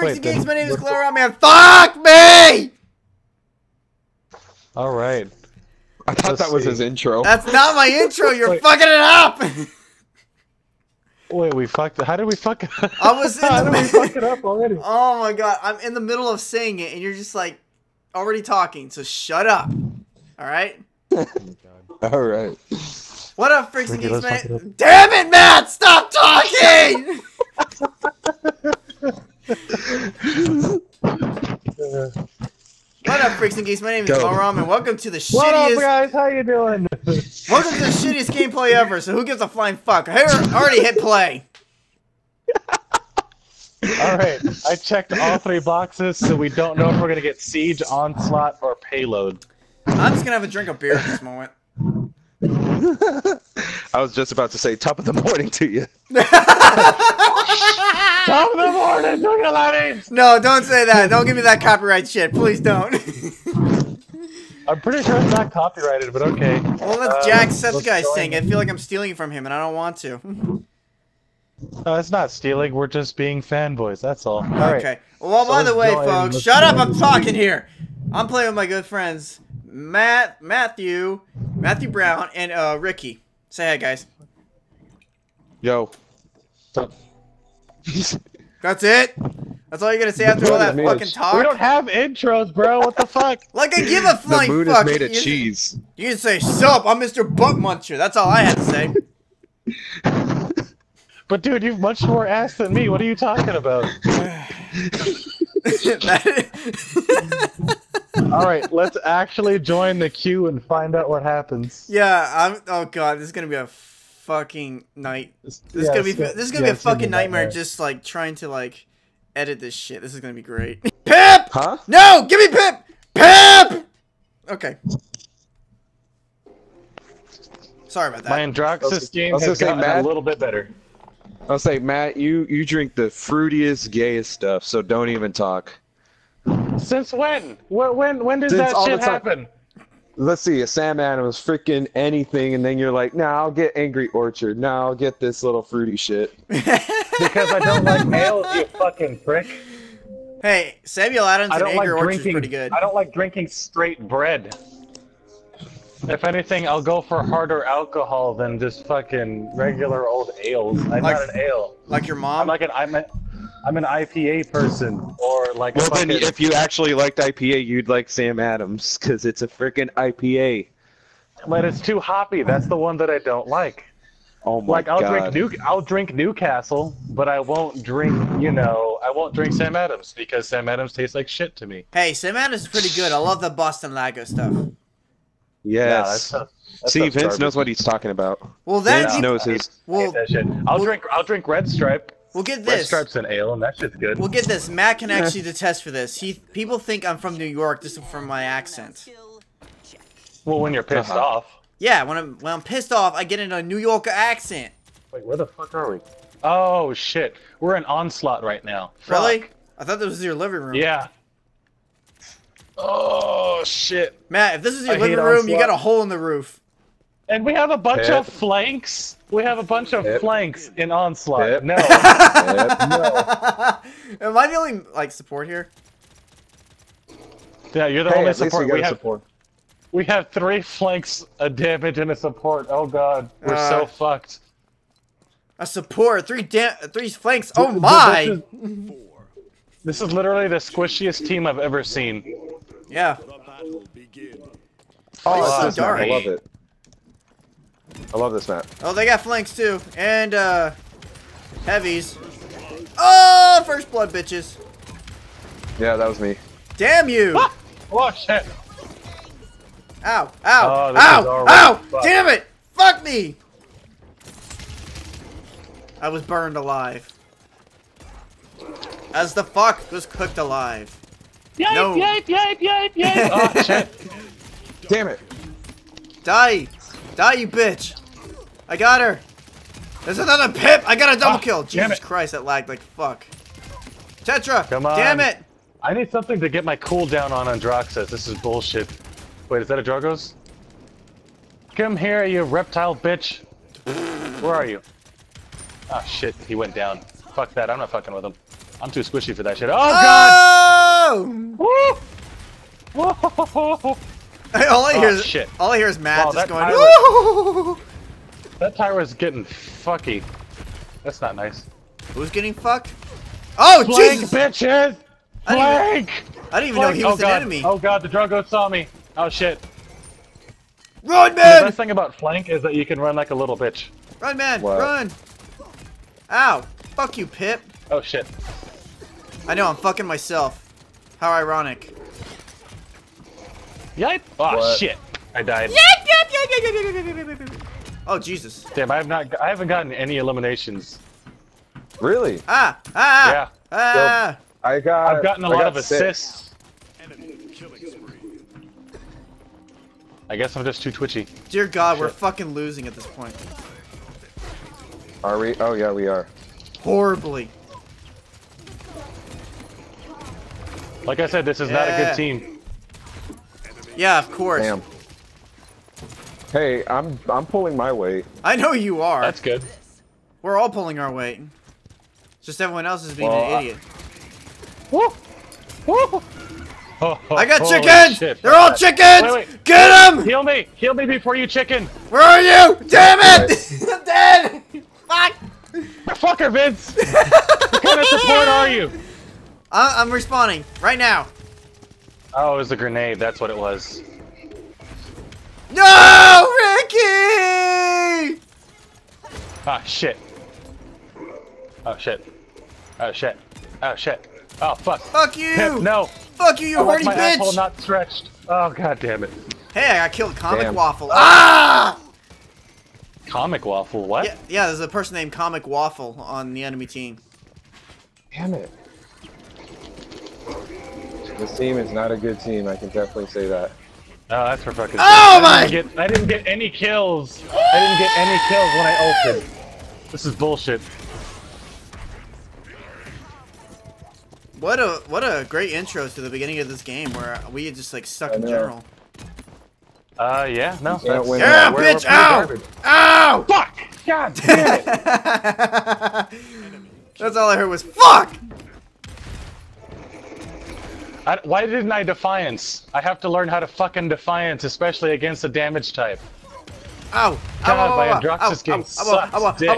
freaks Wait, and geeks? My name is what's Gloria Man. Fuck me! All right. I thought Let's that was see. his intro. That's not my intro. You're Wait. fucking it up. Wait, we fucked. It. How did we fuck it? up? I was in How the did we fuck it up already? oh my god, I'm in the middle of saying it, and you're just like already talking. So shut up. All right. Oh All right. What up, freaks and Okay, geeks? Man? Damn it, Matt! Stop talking. What up, freaks and geeks? My name is Go. Maram, and welcome to the shittiest. What up, guys? How you doing? Welcome to the shittiest gameplay ever. So who gives a flying fuck? I already hit play. all right. I checked all three boxes, so we don't know if we're gonna get siege, onslaught, or payload. I'm just gonna have a drink of beer at this moment. I was just about to say top of the morning to you. Top of the morning, look at that. No, don't say that. Don't give me that copyright shit. Please don't. I'm pretty sure it's not copyrighted, but okay. well, let's Uh, Jack let's Septiceye join sing. I feel like I'm stealing from him, and I don't want to. No, it's not stealing. We're just being fanboys. That's all. All right. Okay. Well, So by the way, join. folks, shut up. I'm talking here. I'm playing with my good friends Matt, Matthew, Matthew Brown, and uh, Ricky. Say hi, guys. Yo. That's it. That's all you're gonna say after all that fucking we talk. We don't have intros, bro. What the fuck? Like I give a The flying moon fuck. is made of You- cheese. You can say, "Sup, I'm Mr. Butt Muncher." That's all I had to say. But dude, you've much more ass than me. What are you talking about? All right, let's actually join the queue and find out what happens. yeah, I'm. Oh god, this is gonna be a fucking night. This is Yeah, gonna be. gonna- This is gonna yeah, be a it's gonna be fucking nightmare. nightmare. Just like trying to like edit this shit. This is gonna be great. Pip! Huh? No, give me Pip. Pip. Okay. Sorry about that. My that. Androxus game I was has gonna say, gotten a little bit better. I'll say, Matt, you you drink the fruitiest, gayest stuff, so don't even talk. Since when? When when, when did Since that shit the time- happen? Let's see, a Sam Adams, freaking anything, and then you're like, nah, I'll get Angry Orchard. Nah, I'll get this little fruity shit. Because I don't like males, you fucking prick. hey, Samuel Adams I and don't like Angry Orchard's drinking. pretty good. I don't like drinking straight bread. If anything, I'll go for harder alcohol than just fucking regular old ales. I'm Like- not an ale. Like your mom? I'm mom. like an I'm a, I'm an IPA person or like a Well, then, if you actually liked IPA, you'd like Sam Adams, because it's a freaking IPA. but it's too hoppy. That's the one that I don't like. Oh my Like I'll god. drink New I'll drink Newcastle, but I won't drink you know I won't drink Sam Adams because Sam Adams tastes like shit to me. hey, Sam Adams is pretty good. I love the Boston Lager stuff. Nah, yes. that's stuff- that See, Vince garbage. knows what he's talking about. Well, then Vince knows I his. Well. I'll well- drink I'll drink Red Stripe. We'll get Red this. Stripe's an ale and that shit's good. We'll get this. Matt can actually detest for this. He people think I'm from New York just from my accent. Well, when you're pissed Uh-huh. off. Yeah, when I'm when I'm pissed off, I get in a New York accent. Wait, where the fuck are we? Oh shit, we're in onslaught right now. Really? Fuck. I thought this was your living room. Yeah. Oh shit. Matt, if this is your I living room, you got a hole in the roof. And we have a bunch Pip. of flanks. We have a bunch of Pip. flanks in onslaught. Pip. No. Yep. Am I the only like support here? Yeah, you're the Hey, only support. we We have support. we have three flanks, a damage, and a support. Oh god, we're Uh, so fucked. A support, three da- three flanks. Oh my! This is, this is literally the squishiest team I've ever seen. Yeah. Oh, It's so this dark. I love it. I love this map. Oh, they got flanks too, and uh, heavies. Oh, first blood, bitches! Yeah, that was me. Damn you! Oh shit! Ow! Ow! Oh, ow! Ow! way. Fuck. Damn it! Fuck me! I was burned alive. As the fuck was cooked alive. Yipe, No. yipe, yipe, yipe, yipe! oh shit! Damn it. Die! Die, you bitch! I got her! There's another pip! I got a double Ah, kill! damn Jesus it. Christ, that lagged like fuck. Tetra! Come on. Damn it! I need something to get my cooldown on Androxus. This is bullshit. Wait, is that a Drogoz? Come here, you reptile bitch. Where are you? Ah, shit. He went down. Fuck that. I'm not fucking with him. I'm too squishy for that shit. Oh god! Oh! Woo! Whoa! all I Oh, hear is shit. all I hear is Matt Wow, just going. pirate- "Woo!" That Tyra's getting fucky. That's not nice. Who's getting fucked? Oh Blank, Jesus! bitches! I didn't Blank! I didn't even know he oh was an god. enemy. Oh god, the Drogo saw me. Oh shit. Run, man! The best thing about flank is that you can run like a little bitch. Run, man! What? Run! Ow! Fuck you, Pip. Oh shit. I know I'm fucking myself. How ironic. Yipe! Oh What? shit. I died. Oh Jesus! Damn, I have not I haven't gotten any eliminations. Really? Ah! Ah! Yeah. Ah! I got. I've gotten a I lot got of six. assists. I guess I'm just too twitchy. Dear God, we're fucking losing at this point. Are we? Oh yeah, we are. Horribly. Like I said, this is not a good team. Yeah, of course. Damn. Hey, I'm I'm pulling my weight. I know you are. That's good. We're all pulling our weight. Just everyone else is being Well, an I- idiot. Woo! Woo! Oh, I got chickens! shit. They're all chickens! Wait, wait. Get them! Heal me! Heal me before you chicken! Where are you? Damn it! I'm dead! Fuck! Fucker, Vince! what kind of support are you? I uh, I'm respawning right now. Oh, it was a grenade. That's what it was. No, Ricky! Ah, shit. Oh, shit. Oh, shit. Oh, shit. Oh, fuck. Fuck you! Pip, no! Fuck you, you I like horny my asshole bitch! not stretched. Oh, god damn it. Hey, I got killed. Comic Damn. Waffle. Ah! Comic waffle, what? Yeah, yeah, there's a person named Comic Waffle on the enemy team. Damn it. This team is not a good team. I can definitely say that. Oh, that's for fucking Oh sure. my- I didn't, get, I didn't get any kills. I didn't get any kills when I ulted. This is bullshit. What a what a great intro to the beginning of this game where we just like suck in general. Uh, yeah, no. can't That's, win. Yeah, we're- we're bitch! Ow! garbage. Ow! Fuck! God damn it! That's all I heard was fuck. I, why didn't I defiance? I have to learn how to fucking defiance, especially against a damage type. Ow! God, ow, my ow, Androxus ow, game ow, sucks dick.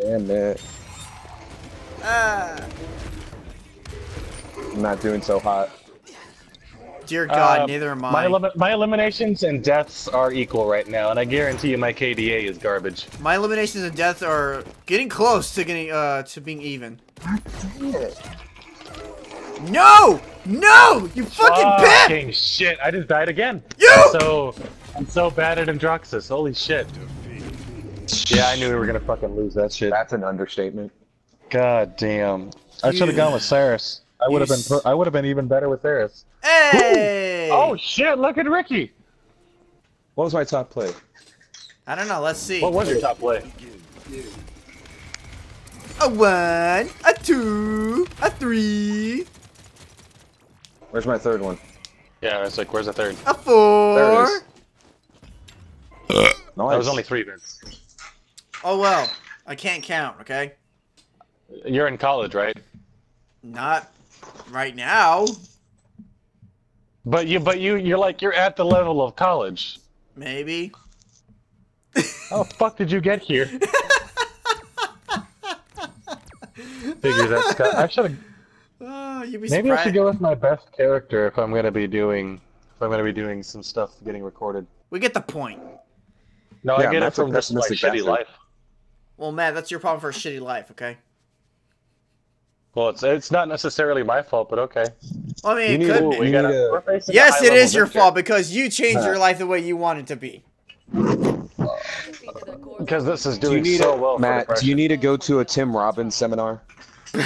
Damn it. Ah. I'm not doing so hot. Dear God, Uh, neither am My, I. elim- my eliminations and deaths are equal right now, and I guarantee you my KDA is garbage. My eliminations and deaths are getting close to getting uh to being even. No! No! You fucking pip! Fucking shit! I just died again. You! I'm so I'm so bad at Androxus. Holy shit! Yeah, I knew we were gonna fucking lose that shit. That's an understatement. God damn! I should have gone with Seris. I would have been. I would have been even better with Seris. Hey! Oh shit! Look at Ricky. What was my top play? I don't know. Let's see. What was your top play? A one, a two, a three, Where's my third one? Yeah, it's like, where's the third? a four. There it is. Uh, nice. That was only three Vince. Oh well, I can't count. Okay, You're in college, right? not right now. But you, but you, you're like, you're at the level of college. Maybe. How the fuck did you get here? Figure that Scott. I should have. Ah, you'd Maybe I should go with my best character if I'm gonna be doing if I'm gonna be doing some stuff getting recorded. We get the point. No, Yeah, I get it Matt's a from just my pessimistic shitty bastard. life. Well, Matt, that's your problem for a shitty life. Okay. Well, it's it's not necessarily my fault, but okay. Well, I mean, You it need could to- be. Gotta, need a- we're facing a Yes, it is high-level your victor. fault because you changed Nah. your life the way you want it to be. Because this is doing need so a, well. Matt? for Do you need to go to a Tim Robbins seminar?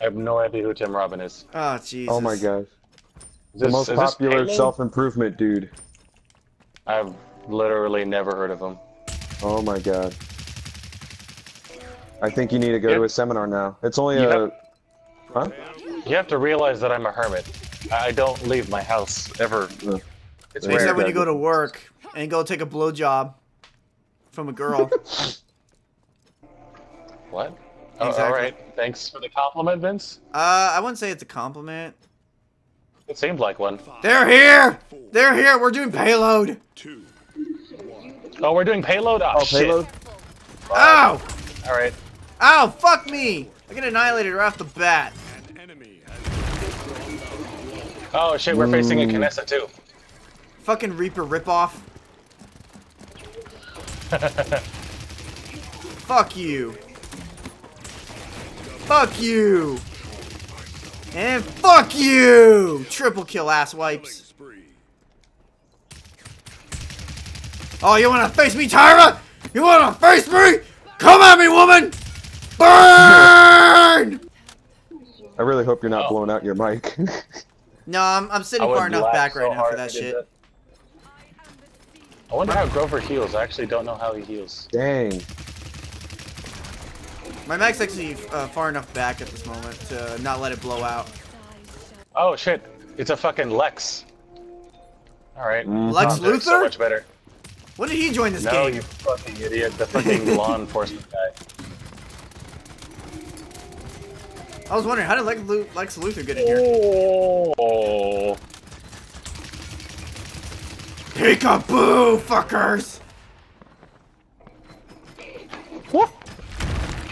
I have no idea who Tim Robin is. oh Jesus. Oh my gosh, Is the most popular self improvement dude. I've literally never heard of him. Oh my god. I think you need to go Yeah. to a seminar now. It's only You a. have- Huh? You have to realize that I'm a hermit. I I don't leave my house ever. Ugh. It's Except when you go to work and go take a blowjob. from a girl. What? Oh, all right. Thanks for the compliment, Vince. Uh, I wouldn't say it's a compliment. It seemed like one. They're here! They're here! We're doing payload! Two. Oh, we're doing payload. Oh, Oh, shit. payload. Ow! All right. Ow! Fuck me! I get annihilated right off the bat. Oh shit, we're facing a Ooh. Kinessa too. Fucking Reaper ripoff. Fuck you. Fuck you. And fuck you! Triple kill ass wipes. Oh, you wanna face me, Tyra? You wanna face me? Come at me, woman! Burn! I really hope you're not Oh. blowing out your mic. No, I'm, I'm sitting far enough laugh back so right now for that if he did shit. I wonder how Grover heals. I actually don't know how he heals. Dang. My mag's actually uh, far enough back at this moment to not let it blow out. Oh shit, it's a fucking Lex. All right. Mhm. Lex Oh, that's So Luthor? much better. When did he join this No, game? you fucking idiot. The fucking law enforcement guy. I was wondering, how did Lex, Lu- Lex Luthor get in here? Oh. Peekaboo, fuckers!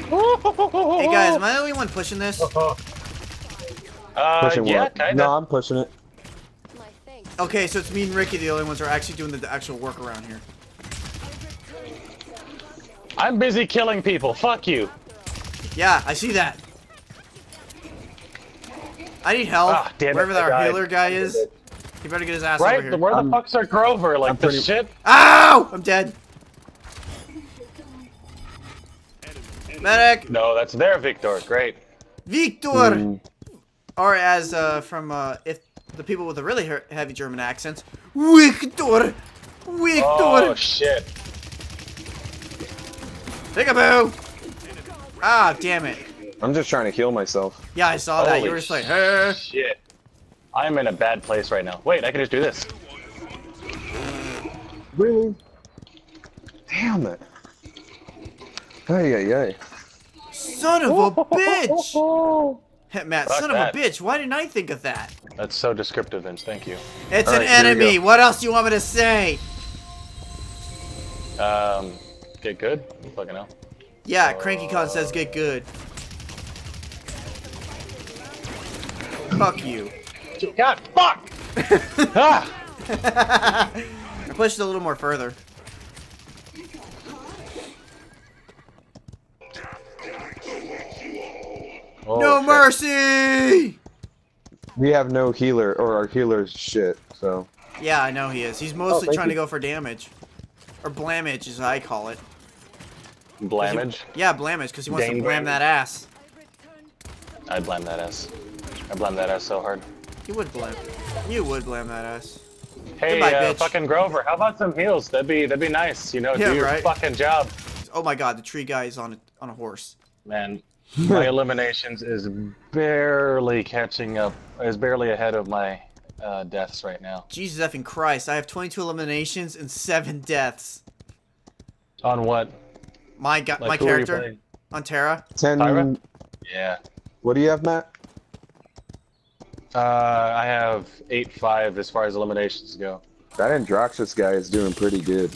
Hey guys, am I the only one pushing this? Uh, Pushing yeah, what? kinda. No, I'm pushing it. Okay, so it's me and Ricky the only ones who are actually doing the, the actual work around here. I'm busy killing people. Fuck you. Yeah, I see that. I need help. Ah, damn Wherever I our died. healer guy is, he better get his ass over Right? here. Where the I'm- fuck's our Grover? Like I'm the pretty- shit? Ow! I'm dead. Medic! No, that's their Victor. Great. Victor! Mm, Or as uh, from uh, if the people with the really heavy German accents, Victor! Victor! Oh shit. Peekaboo! Ah, damn it. I'm just trying to heal myself. Yeah, I saw that. You were just like, hey. Shit. I'm in a bad place right now. Wait, I can just do this. Really? Damn it. Ay, ay, ay. Son of a bitch! Matt, Fuck son that. of a bitch. Why didn't I think of that? That's so descriptive, Vince. Thank you. It's All an right, enemy. What else do you want me to say? Um, get good? Fucking hell. Yeah, Cranky Con says get good. Fuck you. God, fuck! ah! I pushed it a little more further. Oh, no shit. mercy! We have no healer, or our healer's shit, so. Yeah, I know he is. He's mostly thank trying to go for damage. Or blamage, as I call it. Blamage? Yeah, blamage, because he wants to Dang blam blamage. that ass. I blame that ass. I blame that ass so hard. You would blame. You would blame that ass. Hey, Goodbye, uh, bitch. fucking Grover, how about some heals? That'd be that'd be nice. You know, Yeah, do your right. fucking job, Oh my god, the tree guy is on a, on a horse. Man. My eliminations is barely catching up. Is barely ahead of my uh, deaths right now. Jesus effing Christ, I have 22 eliminations and 7 deaths. On what? My god, Like my who are you character on Tyra. 10. Tyra? Yeah. What do you have, Matt? Uh, I have eight five as far as eliminations go. That Androxus guy is doing pretty good.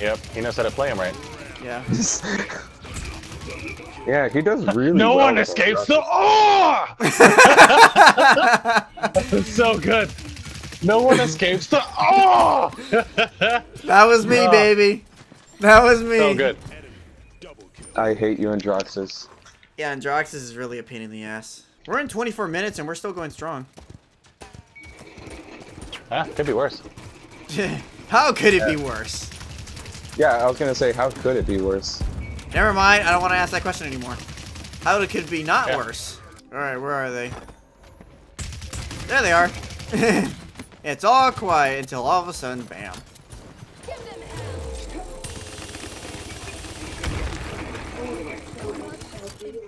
Yep, he knows how to play him right. Yeah. yeah, he does really No well one escapes the oh! That's so good. No one escapes the oh! That was me, baby. That was me. so good. I hate you, Androxus. Yeah, Androxus is really a pain in the ass. We're in 24 minutes and we're still going strong. Ah, Could be worse. How could it be worse? Yeah, I was gonna say, how could it be worse? Never mind, I don't want to ask that question anymore. How it could be not Yeah. worse? Alright, where are they? There they are. it's all quiet until all of a sudden, bam.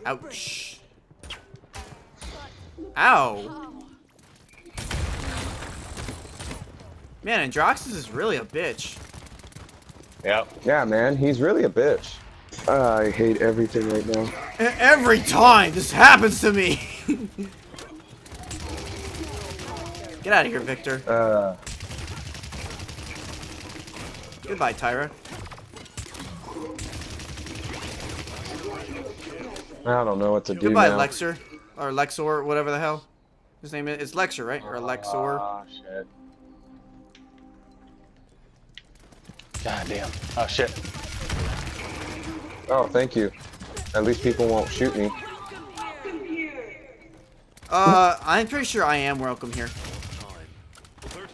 Ouch. Ow. Man, Androxus is really a bitch. Yep. Yeah, man, he's really a bitch. I hate everything right now. Every time this happens to me. Get out of here, Victor. Uh, Goodbye, Tyra. I don't know what to do Goodbye, now. Lexer. Or Lexor, whatever the hell his name is. It's Lexer, right? Or Lexor. Oh shit. God damn. Oh shit. Oh, thank you. At least people won't shoot me. Uh, I'm pretty sure I am welcome here.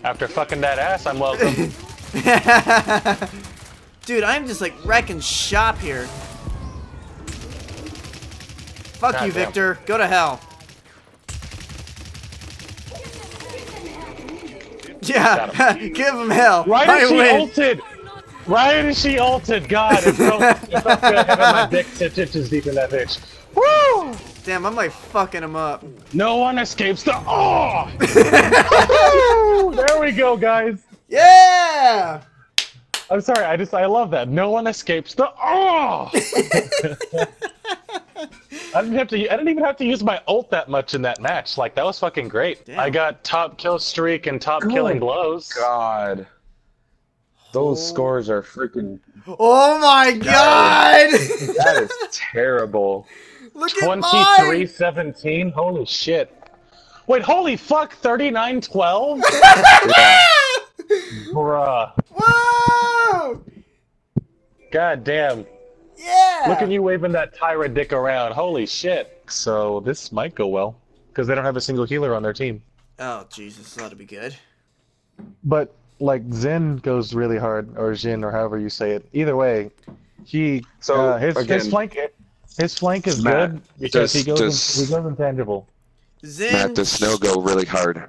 After fucking that ass, I'm welcome. Dude, I'm just like wrecking shop here. Fuck you, Goddamn. Victor. Go to hell. Yeah, give him hell. Right I as she win. ulted! Right as she ulted! God, it felt, it felt good having my dick six inches deep in that bitch. Woo! Damn, I'm like fucking him up. No one escapes the. Oh! There we go, guys. Yeah! I'm sorry, I just I love that. No one escapes the. Oh! I didn't have to. I didn't even have to use my ult that much in that match. Like that was fucking great. Damn. I got top kill streak and top killing blows. God. Those Oh. scores are freaking. Oh my god! That is terrible. Look at 23 mine! 17. Holy shit. Wait, holy fuck, 39 12? Yeah. Bruh. Whoa! God damn. Yeah! Look at you waving that Tyra dick around. Holy shit. So this might go well. Because they don't have a single healer on their team. Oh, Jesus, that'll be good. But, like, Zen goes really hard, or Jin, or however you say it. Either way, he. So, uh, his, his flank. His flank is Matt, good because he does- goes, does- in, he goes intangible. Zen, Matt, does snow go really hard?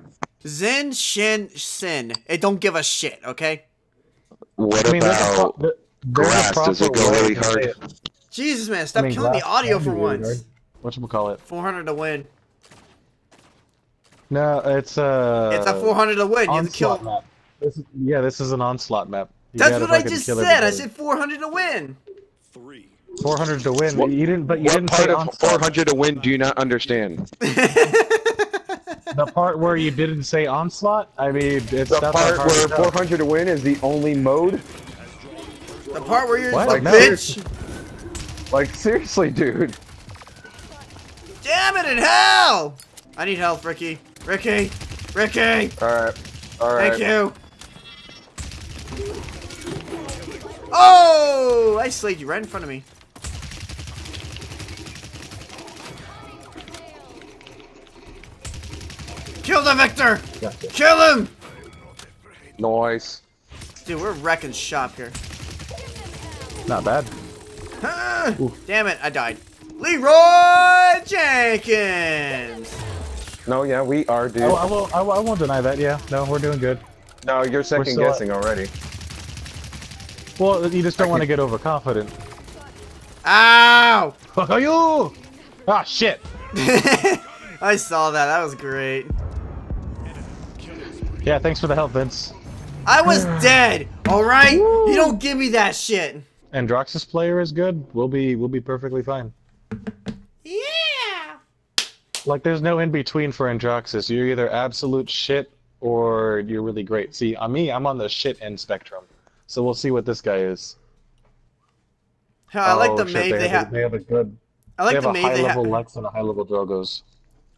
Zen, Shin, Sin. It don't give a shit, okay? What I mean, there's a, pro- about there's grass? Does it go really hard? it. Jesus, man, stop I mean, killing the glass audio can for be really once. hard. Whatchamacallit? 400 to win. No, it's uh. it's a 400 to win. You have to kill. map. This is, yeah, this is an onslaught map. You That's what I just kill said. I said 400 to win. Three. 400 to win. What- you didn't, but you what didn't part say of 400 to win do you not understand? The part where you didn't say onslaught. I mean, it's The not that part hard where 400 to win is the only mode? the part where you're What? like, No. bitch. Like, seriously, dude. Damn it in hell! I need help, Ricky. Ricky! Ricky! Alright. Alright. Thank you! Oh! I slayed you right in front of me. Kill the Victor! Gotcha. Kill him! Nice. Dude, we're wrecking shop here. Not bad. Ah, damn it, I died. Leroy Jenkins! No, yeah, we are, dude. Oh, I, will, I, will, I won't deny that. Yeah, no, we're doing good. no, you're second still at- guessing already. Well, you just don't want to get overconfident. Ow! Fuck are you! Ah, shit. I saw that. That was great. Yeah, thanks for the help, Vince. I was dead. All right. You don't give me that shit. Androxus player is good. We'll be we'll be perfectly fine. Yeah. Like, there's no in between for Androxus. You're either absolute shit or you're really great. See, on me, I'm on the shit end spectrum. So we'll see what this guy is. I like Oh, the shit, Maeve they a- have. They have a good. I like they have the have a Maeve high they level have. Lex and a high level Drogoz.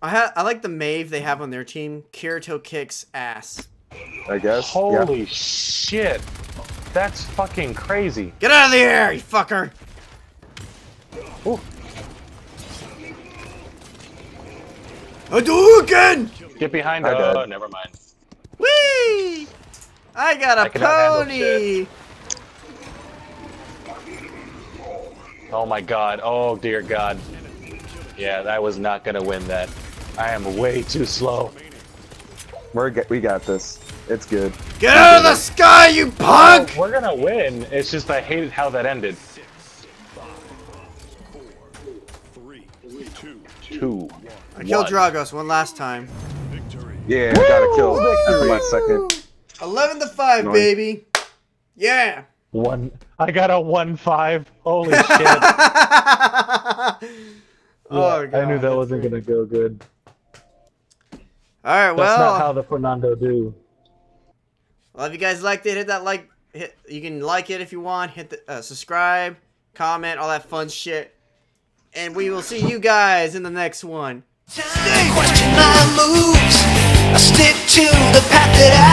I ha- I like the Maeve they have on their team. Kirito kicks ass. I guess. Holy shit! That's fucking crazy. Get out of the air, you fucker. Ooh. Hadouken! Get behind. I Oh, never mind. Whee! I got a I pony. Oh my god. Oh dear god. Yeah, I was not gonna win that. I am way too slow. We're ge- we got this. It's good. Get out of the sky, you punk! Oh, we're gonna win. It's just I hated how that ended. Two. I killed one. Drogoz one last time. Victory. Yeah, I got a kill at the last second. 11 to 5, Nice. baby. Yeah. One I got a one five. Holy shit! oh god. I knew that wasn't great. gonna go good. All right, That's well, not how the Fernando do. well, if you guys liked it, hit that like. Hit. You can like it if you want. Hit the uh, subscribe, comment, all that fun shit. And we will see you guys in the next one. Question my moves. I stick to the path that I